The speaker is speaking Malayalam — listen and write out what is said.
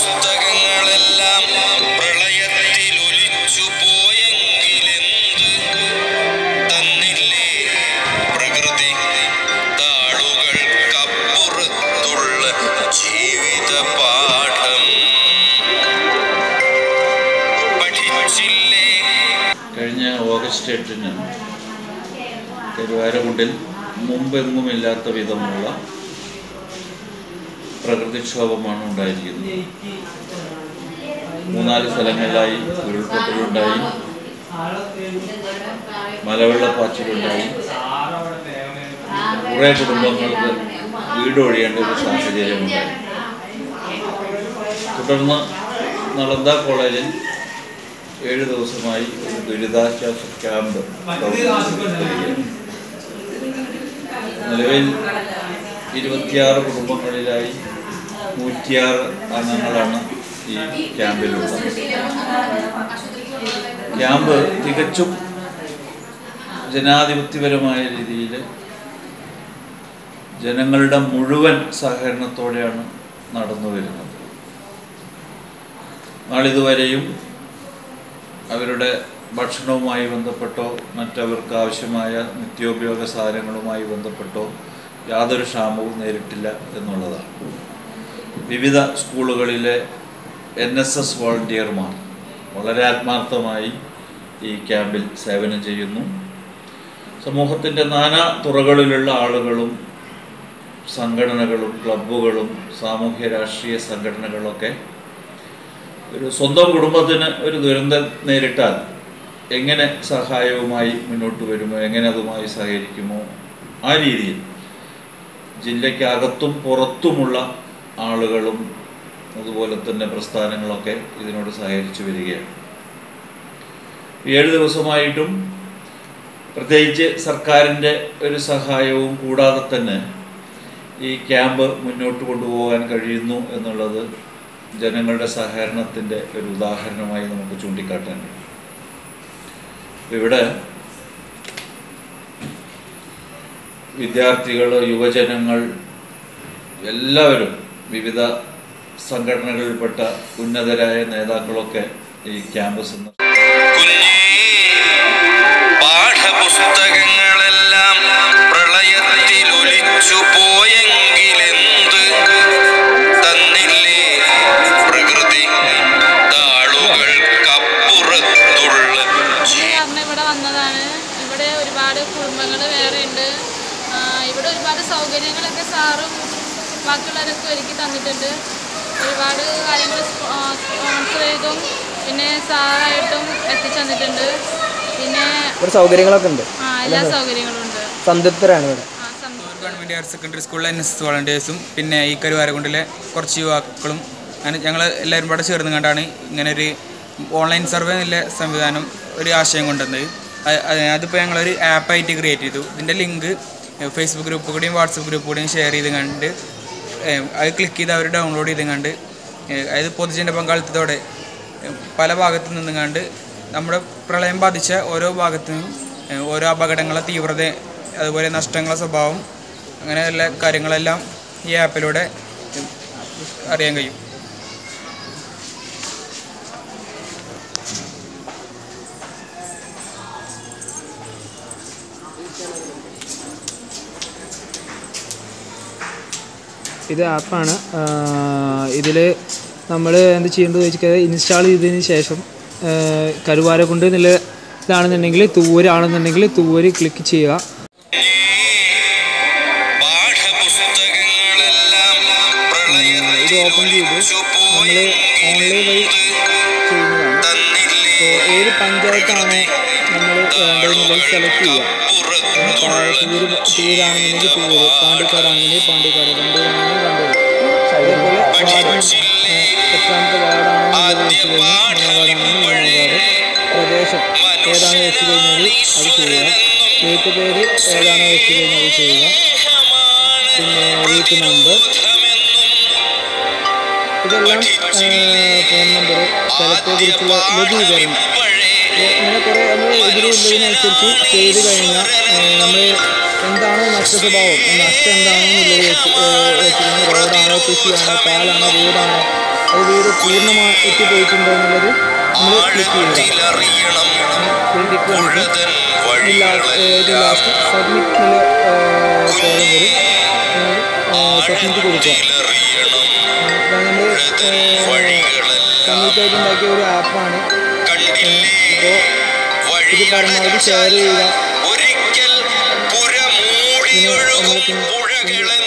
പാഠപുസ്തകങ്ങളെല്ലാം പ്രളയത്തിൽ ഒലിച്ചു പോയെങ്കിലെന്ത്? തന്നില്ലേ പ്രകൃതി താളുകൾക്കപ്പുറത്തുള്ള ജീവിത പാഠം. പഠിച്ചില്ലേ? കഴിഞ്ഞ ഓഗസ്റ്റ് എട്ടിന് കരുവാരകുണ്ടിൽ മുമ്പെങ്ങുമില്ലാത്ത വിധമുള്ള പ്രകൃതിക്ഷോഭമാണ് ഉണ്ടായിരിക്കുന്നത്. മൂന്നാൽ സ്ഥലങ്ങളിലായി ഉരുൾപൊട്ടലുണ്ടായി. മലവെള്ളപ്പാച്ചിലുണ്ടായി. കുറേ കുടുംബങ്ങൾക്ക് വീട് ഒഴിയേണ്ട ഒരു സാഹചര്യമുണ്ടായി. തുടർന്ന് നളന്ദ കോളേജിൽ ഏഴ് ദിവസമായി ഒരു ദുരിതാശ്വാസ ക്യാമ്പ് നിലവിൽ ഇരുപത്തിയാറ് കുടുംബങ്ങളിലായി നൂറ്റിയാറ് അംഗങ്ങളാണ് ഈ ക്യാമ്പിലുള്ളത്. ക്യാമ്പ് തികച്ചും ജനാധിപത്യപരമായ രീതിയിൽ ജനങ്ങളുടെ മുഴുവൻ സഹകരണത്തോടെയാണ് നടന്നു വരുന്നത്. നാളിതുവരെയും അവരുടെ ഭക്ഷണവുമായി ബന്ധപ്പെട്ടോ മറ്റവർക്ക് ആവശ്യമായ നിത്യോപയോഗ സാധനങ്ങളുമായി ബന്ധപ്പെട്ടോ യാതൊരു ക്ഷാമവും നേരിട്ടില്ല എന്നുള്ളതാണ്. വിവിധ സ്കൂളുകളിലെ എൻ എസ് എസ് വോളണ്ടിയർമാർ വളരെ ആത്മാർത്ഥമായി ഈ ക്യാമ്പിൽ സേവനം ചെയ്യുന്നു. സമൂഹത്തിന്റെ നാനാ തുറകളിലുള്ള ആളുകളും സംഘടനകളും ക്ലബ്ബുകളും സാമൂഹ്യ രാഷ്ട്രീയ സംഘടനകളൊക്കെ ഒരു സ്വന്തം കുടുംബത്തിന് ഒരു ദുരന്തം നേരിട്ടാൽ എങ്ങനെ സഹായവുമായി മുന്നോട്ട് വരുമോ എങ്ങനെ അതുമായി സഹകരിക്കുമോ ആ രീതിയിൽ ജില്ലയ്ക്കകത്തും പുറത്തുമുള്ള ആളുകളും അതുപോലെ തന്നെ പ്രസ്ഥാനങ്ങളൊക്കെ ഇതിനോട് സഹകരിച്ചു വരികയാണ്. ഏഴ് ദിവസമായിട്ടും പ്രത്യേകിച്ച് സർക്കാരിന്റെ ഒരു സഹായവും കൂടാതെ തന്നെ ഈ ക്യാമ്പ് മുന്നോട്ട് കൊണ്ടുപോകാൻ കഴിയുന്നു എന്നുള്ളത് ജനങ്ങളുടെ സഹകരണത്തിന്റെ ഒരു ഉദാഹരണമായി നമുക്ക് ചൂണ്ടിക്കാട്ടാൻ കഴിയും. ഇവിടെ വിദ്യാർത്ഥികൾ യുവജനങ്ങൾ എല്ലാവരും വിവിധ സംഘടനകളിൽപ്പെട്ട ഉന്നതരായ നേതാക്കളൊക്കെ ഈ ക്യാമ്പസിൽ പാഠപുസ്തകങ്ങളെല്ലാം പ്രളയത്തിൽ ഒലിച്ചു പോയെങ്കിലെന്ത്? തന്നില്ലേ പ്രകൃതി താളുകൾക്കപ്പുറത്തുള്ള ഇവിടെ വന്നതാണ്. ഇവിടെ ഒരുപാട് കുടുംബങ്ങൾ വേറെ ഉണ്ട് ഇവിടെ ഒരുപാട് സൗകര്യങ്ങളൊക്കെ സാറും ബാക്കിയുള്ളവരൊക്കെ ഒരുക്കി തന്നിട്ടുണ്ട്. ഒരുപാട് കാര്യങ്ങൾ സ്പോൺസർ ചെയ്തും പിന്നെ സാറായിട്ടും എത്തിച്ചു തന്നിട്ടുണ്ട്. പിന്നെ സൗകര്യങ്ങളൊക്കെ ഉണ്ട്. ആ, എല്ലാ സൗകര്യങ്ങളും ഉണ്ട്. സംതൃപ്തരാണ് ഇവിടെ. ഗവൺമെന്റ് ഹയർ സെക്കൻഡറി സ്കൂളിലെ എൻ എസ് എസ് വോളണ്ടിയേഴ്സും പിന്നെ ഈ കരുവാരകുണ്ടിലെ കുറച്ച് യുവാക്കളും അങ്ങനെ ഞങ്ങൾ എല്ലാവരും പാടെ ചേർന്ന് കണ്ടാണ് ഇങ്ങനെ ഒരു ഓൺലൈൻ സർവേ എന്നുള്ള സംവിധാനം ഒരു ആശയം കൊണ്ടുവന്നത്. അതിപ്പോൾ ഞങ്ങളൊരു ആപ്പായിട്ട് ക്രിയേറ്റ് ചെയ്തു. ഇതിന്റെ ലിങ്ക് ഫേസ്ബുക്ക് ഗ്രൂപ്പ് കൂടിയും വാട്സപ്പ് ഗ്രൂപ്പ് കൂടിയും ഷെയർ ചെയ്ത് കണ്ട് അത് ക്ലിക്ക് ചെയ്ത് അവർ ഡൗൺലോഡ് ചെയ്ത് കണ്ട് ഏഹ് അതായത് പൊതുജന പങ്കാളിത്തത്തോടെ പല ഭാഗത്തു നിന്നും കണ്ട് നമ്മുടെ പ്രളയം ബാധിച്ച ഓരോ ഭാഗത്തു നിന്നും ഓരോ അപകടങ്ങളെ തീവ്രത അതുപോലെ നഷ്ടങ്ങളെ സ്വഭാവം അങ്ങനെ എല്ലാ കാര്യങ്ങളെല്ലാം ഈ ആപ്പിലൂടെ അറിയാൻ കഴിയും. ഇത് ആപ്പാണ്. ഇതിൽ നമ്മൾ എന്ത് ചെയ്യേണ്ടത് വെച്ചാൽ ഇൻസ്റ്റാൾ ചെയ്തതിന് ശേഷം കരുവാര കൊണ്ട് എന്നുള്ള ഇതാണെന്നുണ്ടെങ്കിൽ തൂവരാണെന്നുണ്ടെങ്കിൽ തൂവര് ക്ലിക്ക് ചെയ്യുക. പാഠപുസ്തകങ്ങളെല്ലാം ഇത് ഓപ്പൺ ചെയ്ത് നമ്മൾ ഓൺലൈൻ വഴി ചെയ്യുന്നതാണ്. ഏത് പഞ്ചായത്താണ് നമ്മൾ വേണ്ടതെന്നുള്ളത് സെലക്ട് ചെയ്യുക. തൂര് തൂരാണെന്നുണ്ടെങ്കിൽ തൂര് പാണ്ടിക്കാടാണെന്നുണ്ടെങ്കിൽ പാണ്ടിക്കാട് കണ്ടൂരാണെന്നുണ്ടെങ്കിൽ കണ്ടൂർ അതേപോലെ എത്രാമത്തെ മൂന്നാം വാർഡാണെങ്കിൽ വാർഡ് പ്രദേശം ഏതാണ് വെച്ച് കഴിഞ്ഞാൽ അത് ചെയ്യുക വീട്ടു പേര് ഏതാണോ വെച്ച് കഴിഞ്ഞാൽ അത് ചെയ്യുക പിന്നെ വീട്ടു നമ്പർ ഇതെല്ലാം ഫോൺ നമ്പർ സ്ഥലത്തെക്കുറിച്ചുള്ള ലഘൂകരണം അപ്പോൾ കുറെ നമ്മൾ ഇതിലുള്ളതിനനുസരിച്ച് ചെയ്ത് കഴിഞ്ഞാൽ നമ്മൾ എന്താണ് നഷ്ട സ്വഭാവം നഷ്ടം എന്താണെന്നുള്ളത് റോഡാണോ കൃഷിയാണോ പാലാണോ വീടാണോ അത് വീട് പൂർണമായി എത്തിപ്പോയിട്ടുണ്ടോ എന്നുള്ളത് നമ്മൾ ക്ലിക്ക് ചെയ്യുക. ആഴത്തിലറിയണം ക്ലിക്ക് കാണിക്കും ഉഴുതൻ ലാസ്റ്റ് ഏറ്റവും ലാസ്റ്റ് സബ്മിറ്റ് കോളം വരും സബ്മിറ്റ് കൊടുക്കുക. നമ്മൾ കമ്മ്യൂണിറ്റി ഉണ്ടാക്കിയ ഒരു ആപ്പാണ് ഇത് പരമാവധി ഷെയർ ചെയ്യുക ഒരിക്കൽ പുര മൂടിയൊഴുകും പുഴകളെ. കണ്ടില്ലേ